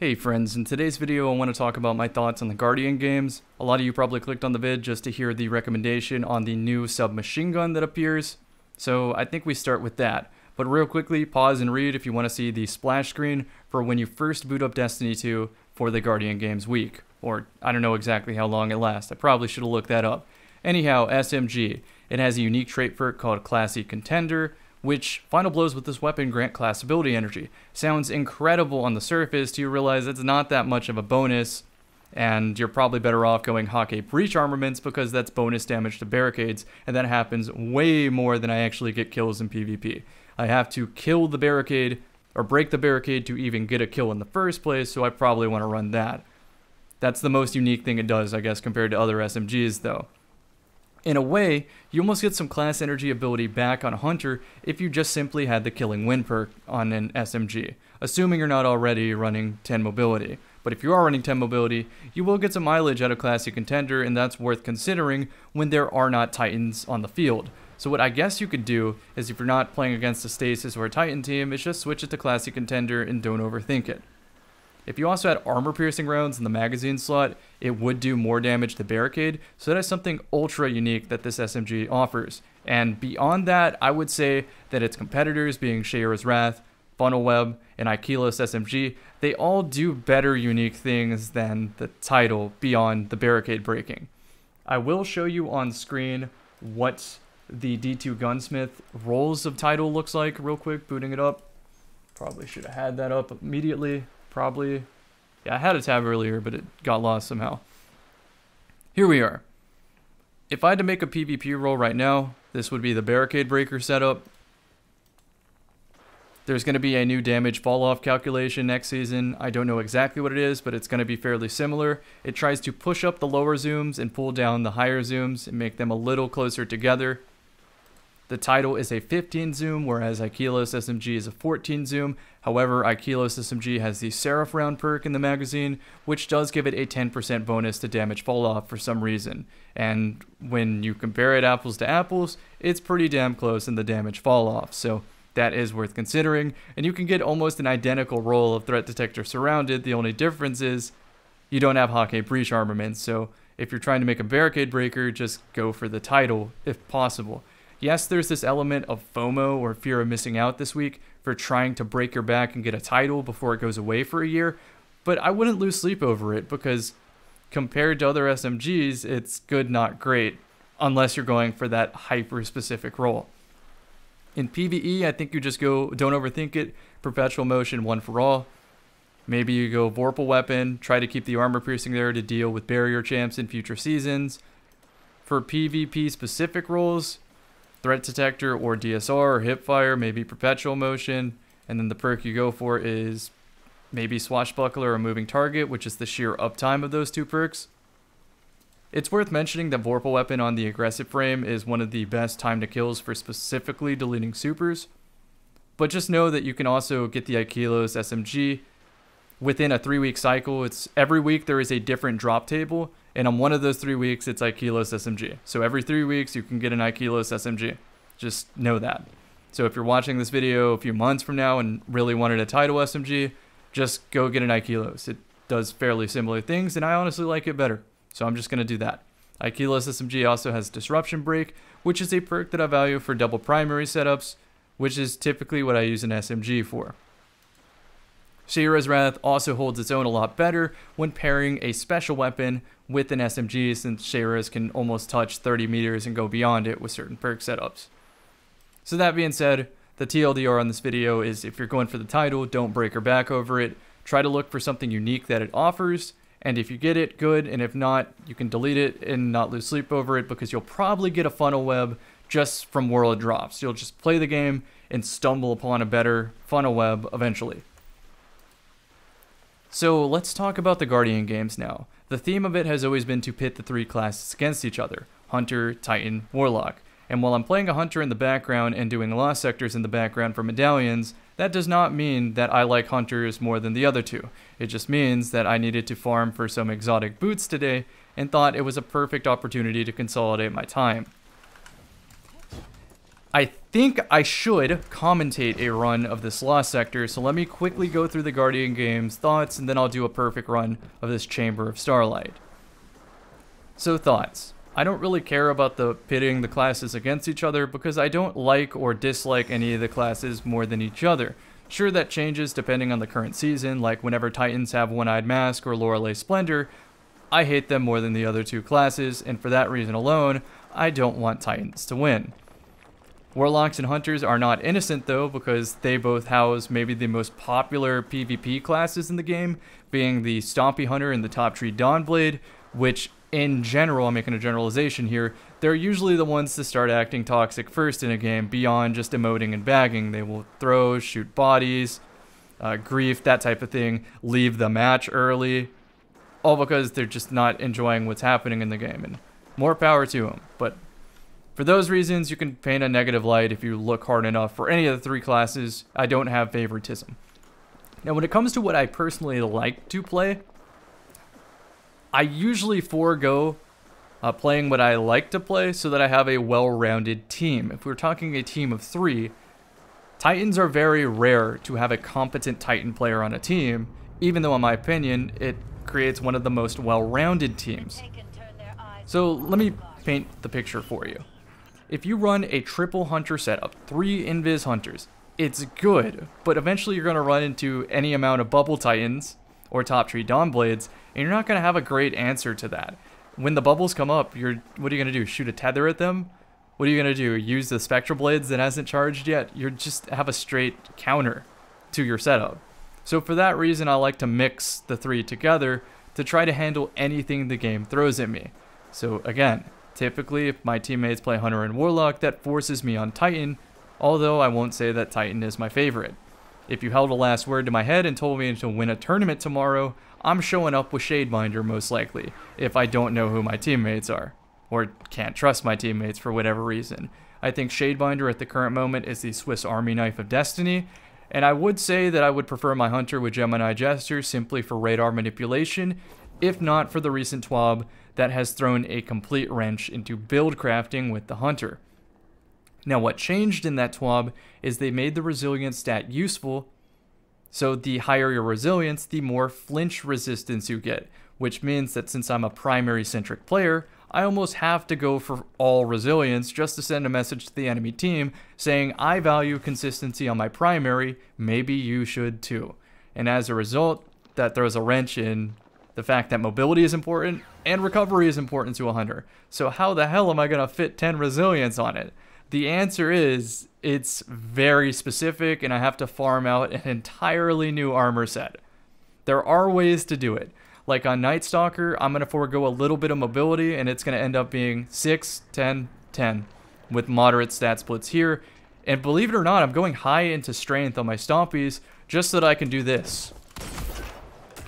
Hey friends, in today's video I want to talk about my thoughts on the Guardian games. A lot of you probably clicked on the vid just to hear the recommendation on the new submachine gun that appears, so I think we start with that. But real quickly, pause and read if you want to see the splash screen for when you first boot up Destiny 2 for the Guardian Games week. Or, I don't know exactly how long it lasts, I probably should have looked that up. Anyhow, SMG. It has a unique trait perk called Classy Contender, which final blows with this weapon grant class ability energy. Sounds incredible on the surface till you realize it's not that much of a bonus, and you're probably better off going Hawk-8 Breach armaments because that's bonus damage to barricades, and that happens way more than I actually get kills in PvP. I have to kill the barricade or break the barricade to even get a kill in the first place, so I probably want to run that. That's the most unique thing it does, I guess, compared to other SMGs though. In a way, you almost get some class energy ability back on a Hunter if you just simply had the Killing Wind perk on an SMG, assuming you're not already running 10 mobility. But if you are running 10 mobility, you will get some mileage out of Classy Contender, and that's worth considering when there are not Titans on the field. So what I guess you could do is if you're not playing against a Stasis or a Titan team, is just switch it to Classy Contender and don't overthink it. If you also had armor piercing rounds in the magazine slot, it would do more damage to barricade, so that is something ultra unique that this SMG offers. And beyond that, I would say that its competitors, being Shayura's Wrath, Funnel Web, and Ikelos SMG, they all do better unique things than the title beyond the barricade breaking. I will show you on screen what the D2 Gunsmith rolls of title looks like real quick, booting it up. Probably should have had that up immediately probably. Yeah, I had a tab earlier, but it got lost somehow. Here we are. If I had to make a PvP role right now, this would be the barricade breaker setup. There's going to be a new damage fall off calculation next season. I don't know exactly what it is, but it's going to be fairly similar. It tries to push up the lower zooms and pull down the higher zooms and make them a little closer together. The title is a 15 zoom, whereas Ikelos SMG is a 14 zoom. However, Ikelos SMG has the Seraph round perk in the magazine, which does give it a 10% bonus to damage fall off for some reason. And when you compare it apples to apples, it's pretty damn close in the damage fall off. So that is worth considering. And you can get almost an identical roll of threat detector surrounded. The only difference is you don't have Hawk-8 breach armament. So if you're trying to make a barricade breaker, just go for the title if possible. Yes, there's this element of FOMO or fear of missing out this week for trying to break your back and get a title before it goes away for a year, but I wouldn't lose sleep over it because compared to other SMGs, it's good, not great, unless you're going for that hyper specific role. In PvE, I think you just go, don't overthink it, perpetual motion, one for all. Maybe you go Vorpal weapon, try to keep the armor piercing there to deal with barrier champs in future seasons. For PvP specific roles, threat detector or DSR or hipfire, maybe perpetual motion, and then the perk you go for is maybe swashbuckler or moving target, which is the sheer uptime of those two perks. It's worth mentioning that Vorpal weapon on the aggressive frame is one of the best time to kills for specifically deleting supers. But just know that you can also get the Ikelos SMG within a three week cycle. It's every week there is a different drop table, and on one of those three weeks, it's Ikelos SMG. So every three weeks, you can get an Ikelos SMG. Just know that. So if you're watching this video a few months from now and really wanted a title SMG, just go get an Ikelos. It does fairly similar things, and I honestly like it better. So I'm just going to do that. Ikelos SMG also has Disruption Break, which is a perk that I value for double primary setups, which is typically what I use an SMG for. Shayura's Wrath also holds its own a lot better when pairing a special weapon with an SMG since Shira's can almost touch 30 meters and go beyond it with certain perk setups. So that being said, the TLDR on this video is if you're going for the title, don't break your back over it. Try to look for something unique that it offers, and if you get it, good, and if not, you can delete it and not lose sleep over it because you'll probably get a funnel web just from world drops. You'll just play the game and stumble upon a better funnel web eventually. So let's talk about the Guardian games now. The theme of it has always been to pit the three classes against each other Hunter, Titan, Warlock. And while I'm playing a Hunter in the background and doing Lost Sectors in the background for medallions, that does not mean that I like Hunters more than the other two. It just means that I needed to farm for some exotic boots today and thought it was a perfect opportunity to consolidate my time. I think I should commentate a run of this Lost Sector, so let me quickly go through the Guardian Games thoughts, and then I'll do a perfect run of this Chamber of Starlight. So thoughts. I don't really care about the pitting the classes against each other because I don't like or dislike any of the classes more than each other. Sure, that changes depending on the current season, like whenever Titans have One-Eyed Mask or Loreley Splendor, I hate them more than the other two classes, and for that reason alone, I don't want Titans to win. Warlocks and Hunters are not innocent though, because they both house maybe the most popular PvP classes in the game, being the Stompy Hunter and the Top Tree Dawnblade, which in general, I'm making a generalization here, they're usually the ones to start acting toxic first in a game beyond just emoting and bagging. They will throw, shoot bodies, uh, grief, that type of thing, leave the match early, all because they're just not enjoying what's happening in the game. And more power to them. But for those reasons, you can paint a negative light if you look hard enough. For any of the three classes, I don't have favoritism. Now, when it comes to what I personally like to play, I usually forego uh, playing what I like to play so that I have a well-rounded team. If we're talking a team of three, Titans are very rare to have a competent Titan player on a team, even though in my opinion, it creates one of the most well-rounded teams. So let me paint the picture for you. If you run a triple hunter setup, three invis hunters, it's good, but eventually you're going to run into any amount of bubble titans or top tree dawn blades, and you're not going to have a great answer to that when the bubbles come up, you're what are you gonna do? Shoot a tether at them? What are you gonna do? Use the spectral blades that hasn't charged yet? You're just have a straight counter to your setup. So for that reason, I like to mix the three together to try to handle anything the game throws at me. So again, typically if my teammates play Hunter and Warlock, that forces me on Titan, although I won't say that Titan is my favorite. If you held a last word to my head and told me to win a tournament tomorrow, I'm showing up with Shadebinder most likely, if I don't know who my teammates are, or can't trust my teammates for whatever reason. I think Shadebinder at the current moment is the Swiss Army knife of destiny, and I would say that I would prefer my Hunter with Gemini Jester simply for radar manipulation, if not for the recent TWAB that has thrown a complete wrench into build crafting with the Hunter. Now what changed in that TWAB is they made the resilience stat useful so the higher your resilience, the more flinch resistance you get, which means that since I'm a primary centric player, I almost have to go for all resilience just to send a message to the enemy team saying I value consistency on my primary, maybe you should too. And as a result, that throws a wrench in the fact that mobility is important and recovery is important to a hunter. So how the hell am I going to fit 10 resilience on it? The answer is it's very specific and I have to farm out an entirely new armor set. There are ways to do it. Like on Nightstalker, I'm going to forego a little bit of mobility and it's going to end up being 6, 10, 10 with moderate stat splits here. And believe it or not, I'm going high into strength on my Stompies just so that I can do this.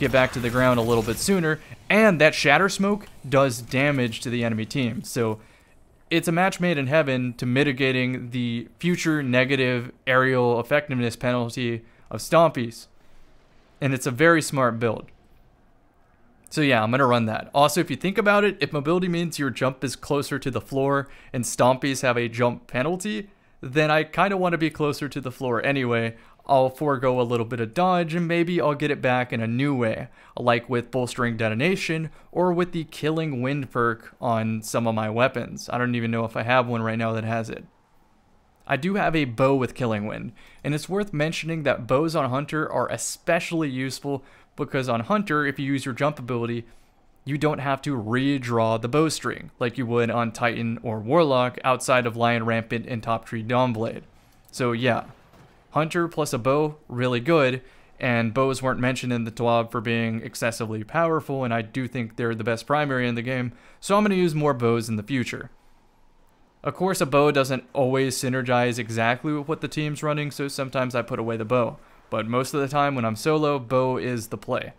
Get back to the ground a little bit sooner. And that Shatter Smoke does damage to the enemy team. So it's a match made in heaven to mitigating the future negative aerial effectiveness penalty of Stompies. And it's a very smart build. So yeah, I'm going to run that. Also, if you think about it, if mobility means your jump is closer to the floor and Stompies have a jump penalty, then I kind of want to be closer to the floor anyway. I'll forego a little bit of dodge and maybe I'll get it back in a new way, like with bolstering detonation or with the killing wind perk on some of my weapons. I don't even know if I have one right now that has it. I do have a bow with killing wind, and it's worth mentioning that bows on Hunter are especially useful because on Hunter, if you use your jump ability, you don't have to redraw the bowstring like you would on Titan or Warlock outside of Lion Rampant and Top Tree Dawnblade. So yeah, Hunter plus a bow, really good, and bows weren't mentioned in the TWAB for being excessively powerful, and I do think they're the best primary in the game, so I'm going to use more bows in the future. Of course, a bow doesn't always synergize exactly with what the team's running, so sometimes I put away the bow. But most of the time when I'm solo, bow is the play.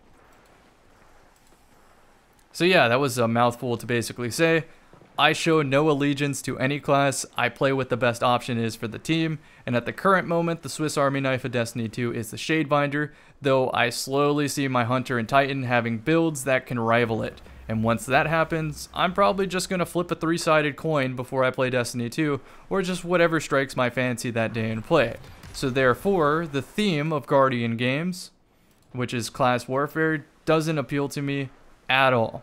So yeah, that was a mouthful to basically say. I show no allegiance to any class, I play what the best option is for the team, and at the current moment, the Swiss Army knife of Destiny 2 is the Shadebinder, though I slowly see my Hunter and Titan having builds that can rival it. And once that happens, I'm probably just going to flip a three sided coin before I play Destiny 2, or just whatever strikes my fancy that day and play. So, therefore, the theme of Guardian games, which is class warfare, doesn't appeal to me at all.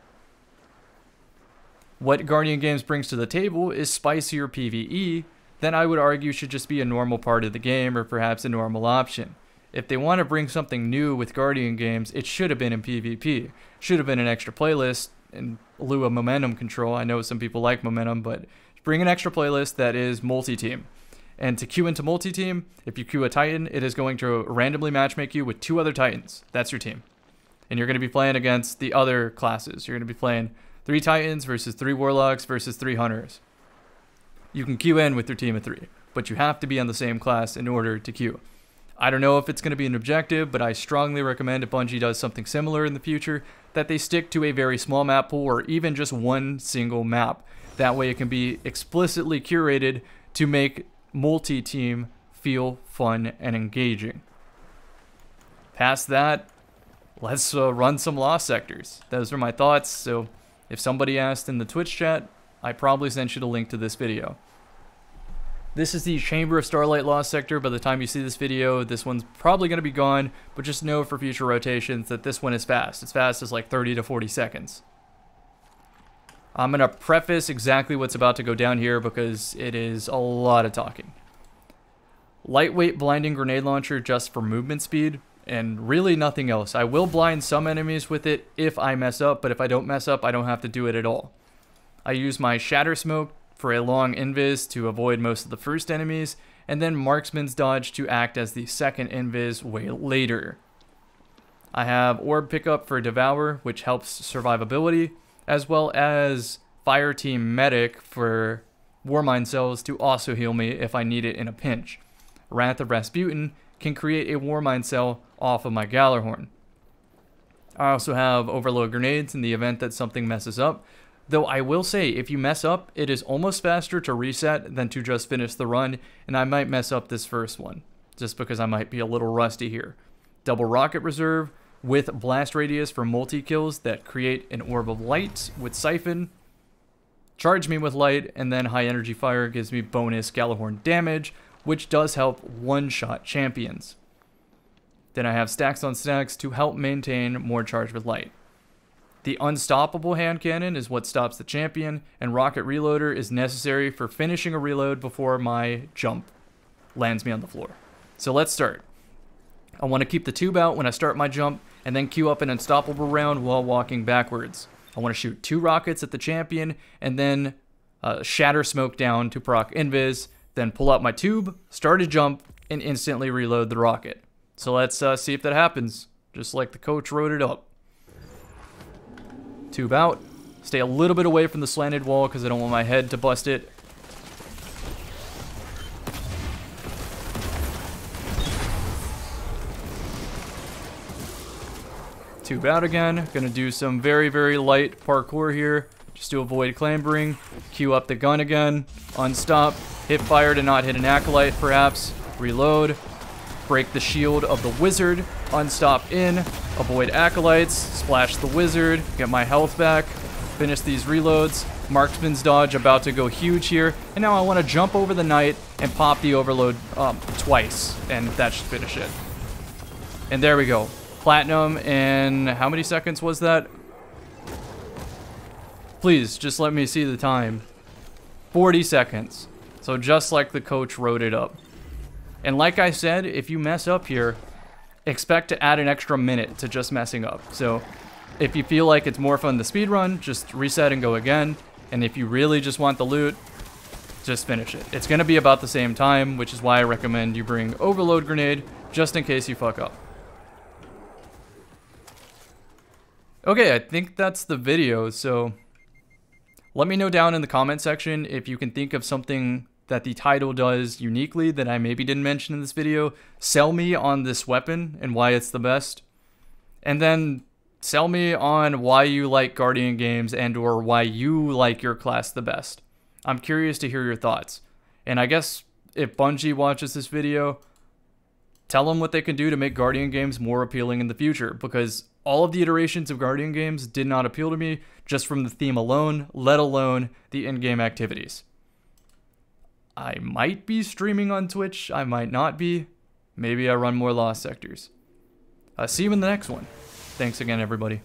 What Guardian Games brings to the table is spicier PvE, then I would argue should just be a normal part of the game or perhaps a normal option. If they want to bring something new with Guardian games, it should have been in PvP. Should have been an extra playlist in lieu of momentum control. I know some people like momentum, but bring an extra playlist that is multi-team. And to queue into multi-team, if you queue a Titan, it is going to randomly matchmake you with two other Titans. That's your team. And you're going to be playing against the other classes. You're going to be playing three Titans versus three Warlocks versus three Hunters. You can queue in with your team of three, but you have to be on the same class in order to queue. I don't know if it's going to be an objective, but I strongly recommend if Bungie does something similar in the future, that they stick to a very small map pool or even just one single map. That way it can be explicitly curated to make multi-team feel fun and engaging. Past that, let's uh, run some lost sectors. Those are my thoughts, so if somebody asked in the Twitch chat, I probably sent you the link to this video. This is the Chamber of Starlight Lost sector. By the time you see this video, this one's probably going to be gone, but just know for future rotations that this one is fast. It's fast as like 30 to 40 seconds. I'm going to preface exactly what's about to go down here because it is a lot of talking. Lightweight blinding grenade launcher just for movement speed, and really nothing else. I will blind some enemies with it if I mess up, but if I don't mess up, I don't have to do it at all. I use my Shatter Smoke for a long invis to avoid most of the first enemies, and then Marksman's Dodge to act as the second invis way later. I have Orb Pickup for Devour, which helps survivability, as well as Fireteam Medic for Warmind cells to also heal me if I need it in a pinch. Wrath of Rasputin can create a Warmind cell off of my Gjallarhorn. I also have Overload Grenades in the event that something messes up, Though I will say, if you mess up, it is almost faster to reset than to just finish the run, and I might mess up this first one, just because I might be a little rusty here. Double rocket reserve with blast radius for multi-kills that create an orb of light with siphon. Charge me with light, and then high energy fire gives me bonus Gjallarhorn damage, which does help one-shot champions. Then I have stacks on stacks to help maintain more charge with light. The unstoppable hand cannon is what stops the champion, and rocket reloader is necessary for finishing a reload before my jump lands me on the floor. So let's start. I want to keep the tube out when I start my jump, and then queue up an unstoppable round while walking backwards. I want to shoot two rockets at the champion, and then uh, shatter smoke down to proc invis, then pull out my tube, start a jump, and instantly reload the rocket. So let's uh, see if that happens, just like the coach wrote it up. Tube out. Stay a little bit away from the slanted wall because I don't want my head to bust it. Tube out again. Gonna do some very, very light parkour here just to avoid clambering. Cue up the gun again. Unstop. Hit fire to not hit an acolyte, perhaps. Reload. Break the shield of the wizard. Unstop in. Avoid acolytes. Splash the wizard. Get my health back. Finish these reloads. Marksman's dodge about to go huge here. And now I want to jump over the knight and pop the overload um, twice. And that should finish it. And there we go. Platinum in how many seconds was that? Please, just let me see the time. 40 seconds. So just like the coach wrote it up. And like I said, if you mess up here, expect to add an extra minute to just messing up. So if you feel like it's more fun to speedrun, just reset and go again. And if you really just want the loot, just finish it. It's going to be about the same time, which is why I recommend you bring Overload Grenade, just in case you fuck up. Okay, I think that's the video, so let me know down in the comment section if you can think of something that the title does uniquely that I maybe didn't mention in this video. Sell me on this weapon and why it's the best. And then sell me on why you like Guardian games and or why you like your class the best. I'm curious to hear your thoughts. And I guess if Bungie watches this video, tell them what they can do to make Guardian games more appealing in the future because All of the iterations of Guardian games did not appeal to me just from the theme alone, let alone the in game activities. I might be streaming on Twitch, I might not be. Maybe I run more Lost Sectors. Uh, see you in the next one. Thanks again, everybody.